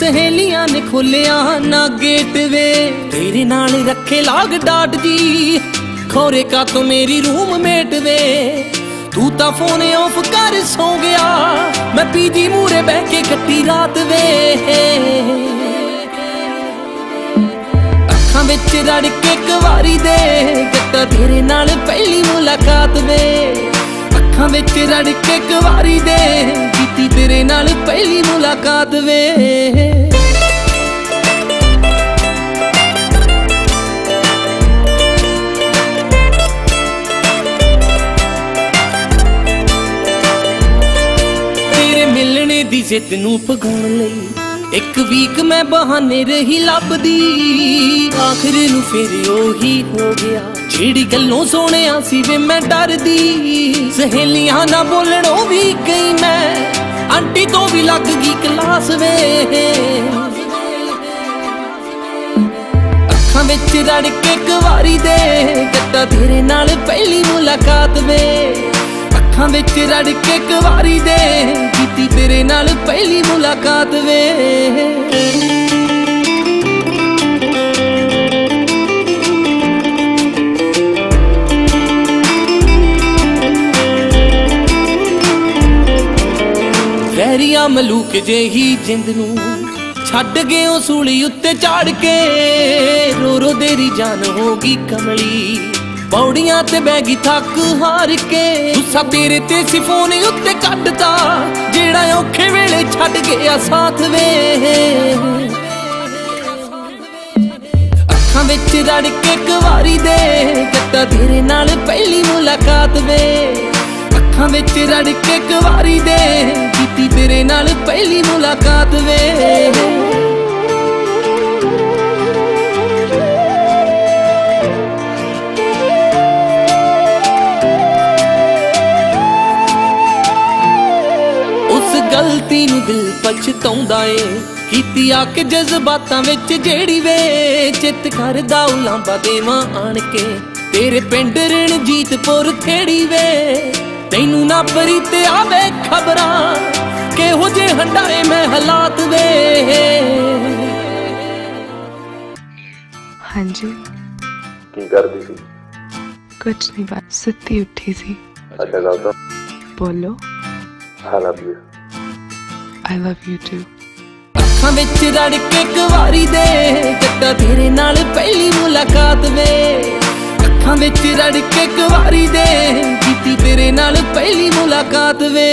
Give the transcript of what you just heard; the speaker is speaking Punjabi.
ਸਹੇਲੀਆਂ ਨੇ ਖੋਲਿਆ ਨਾ ਗੇਟ ਵੇ। ਤੇਰੇ ਨਾਲ ਰੱਖੇ ਲਾਗ ਡਾਟ ਜੀ। ਖੋਰੇ ਕਾ ਤੂੰ ਮੇਰੀ ਰੂਮਮੇਟ ਵੇ। ਤੂੰ ਤਾਂ ਫੋਨ ਆਫ ਕਰ ਸੌ ਗਿਆ। ਮੈਂ ਪੀਜੀ ਮੂਰੇ ਬਹਿ ਕੇ ਕੱਟੀ ਰਾਤ ਵੇ। ਅੱਖਾਂ ਵਿੱਚ ਰੜ ਕੇ ਕਵਾਰੀ ਦੇ। ਗੱਤਾ ਤੇਰੇ ਨਾਲ ਪਹਿਲੀ ਮੁਲਾਕਾਤ ਵਿੱਚ ਰੜ ਕੇ ਕਵਾਰੀ ਦੇ ਕੀਤੀ ਤੇਰੇ ਨਾਲ ਪਹਿਲੀ ਮੁਲਾਕਾਤ ਵੇ। ਤੇਰੇ ਮਿਲਣੇ ਦੀ ਜਿੱਤ ਨੂੰ ਪਗਾਉਣ ਲਈ ਇੱਕ ਵੀਕ ਮੈਂ ਬਹਾਨੇ ਰਹੀ ਲੱਭਦੀ। ਆਖਰ ਨੂੰ ਫਿਰ ਉਹੀ ਹੋ ਗਿਆ। ਜਿਹੜੀ ਗੱਲੋਂ ਸੋਹਣਿਆ ਸੀ ਵੇ ਮੈਂ ਡਰਦੀ। ਸਹੇਲੀਆਂ ਨਾ ਬੋਲਣੋਂ ਵੀ ਗਈ ਮੈਂ। ਆਂਟੀ ਤੋਂ ਵੀ ਲੱਗ ਗਈ ਕਲਾਸ ਵੇ। ਅੱਖਾਂ ਵਿੱਚ ਰੜ ਕੇ ਵਾਰੀ ਦੇ। ਗੱਤਾ ਤੇਰੇ ਨਾਲ ਪਹਿਲੀ ਮੁਲਾਕਾਤ ਵੇ। ਅੱਖਾਂ ਵਿੱਚ ਰੜ ਕੇ ਕੁਵਾਰੀ ਦੇ ਕੀਤੀ ਤੇਰੇ ਨਾਲ ਪਹਿਲੀ ਮੁਲਾਕਾਤ ਵੇ। ਵੈਰੀਆ ਮਲੂਕ ਜਿਹੀ ਜਿੰਦ ਨੂੰ ਛੱਡ ਗਏ ਉਹ ਸੂਲੀ ਉੱਤੇ ਝਾੜ ਕੇ। ਰੋ ਰੋ ਦੇਰੀ ਜਾਨ ਹੋ ਗਈ ਕਮਲੀ। ਪੌੜੀਆਂ ਤੇ ਬਹਿ ਗਈ ਥੱਕ ਹਾਰ ਕੇ। ਗੁੱਸਾ ਤੇਰੇ ਤੇ ਸੀ ਫੋਨ ਉੱਤੇ ਕੱਢਤਾ, ਜਿਹੜਾ ਔਖੇ ਵੇਲੇ ਛੱਡ ਗਿਆ ਸਾਥ ਵੇ। ਅੱਖਾਂ ਵਿੱਚ ਰੜ ਕੇ ਕਵਾਰੀ ਦੇ ਗੱਤਾ ਤੇਰੇ ਨਾਲ ਪਹਿਲੀ ਮੁਲਾਕਾਤ ਵੇ। ਅੱਖਾਂ ਵਿੱਚ ਰੜ ਕੇ ਕਵਾਰੀ ਦੇ ਕੀਤੀ ਤੇਰੇ ਨਾਲ ਪਹਿਲੀ ਮੁਲਾਕਾਤ ਵੇ। ਗਲਤੀ ਨੂੰ ਦਿਲ ਪਛਤਾਉਂਦਾ ਏ। ਕੀਤੀ ਆ ਕੇ ਜਜ਼ਬਾਤਾਂ ਵਿੱਚ ਜਿਹੜੀ ਵੇ ਚਿੱਤ ਕਰਦਾ ਉਲਾਂਬਾ ਦੇਵਾਂ ਆਣ ਕੇ। ਤੇਰੇ ਪਿੰਡ ਰਣਜੀਤਪੁਰ ਖੇੜੀ ਵੇ। ਤੈਨੂੰ ਨਾ ਪਰੀ ਤੇ ਆਵੇ ਖਬਰਾਂ। ਕਿਹੋ ਜੇ ਹੰਡਾਏ ਮੈਂ ਹਾਲਾਤ ਵੇ। ਹਾਂਜੀ। ਕੀ ਕਰਦੀ ਸੀ? ਕੁਛ ਨਹੀਂ ਬਸ ਸੁੱਤੀ ਉੱਠੀ ਸੀ। ਅੱਛਾ ਗੱਲ ਤਾਂ ਬੋਲੋ। I love you. I love you too ਅੱਖਾਂ ਵਿੱਚ ਰੜ ਕੇ ਕਵਾਰੀ ਦੇ ਗੱਤਾ ਤੇਰੇ ਨਾਲ ਪਹਿਲੀ ਮੁਲਾਕਾਤ ਵੇ। ਅੱਖਾਂ ਵਿੱਚ ਰੜ ਕੇ ਕਵਾਰੀ ਦੇ ਕੀਤੀ ਤੇਰੇ ਨਾਲ ਪਹਿਲੀ ਮੁਲਾਕਾਤ ਵੇ।